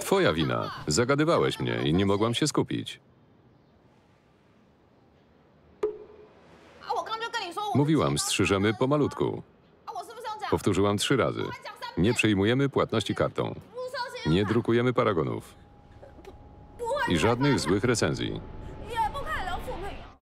Twoja wina. Zagadywałeś mnie i nie mogłam się skupić. Mówiłam, strzyżemy pomalutku. Powtórzyłam trzy razy. Nie przyjmujemy płatności kartą. Nie drukujemy paragonów. I żadnych złych recenzji.